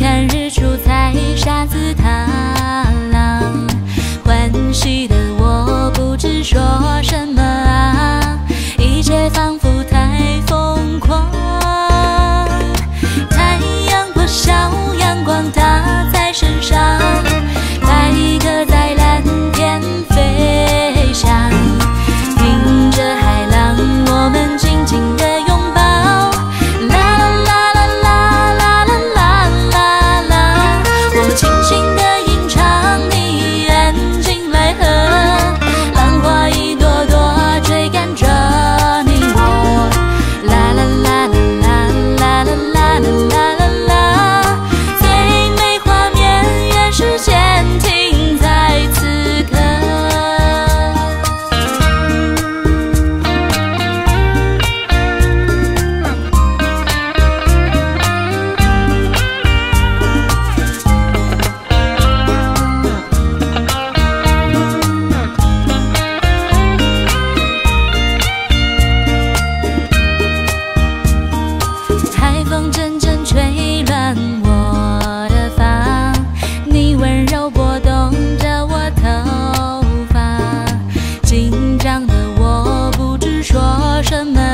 看日出，采沙子。sana.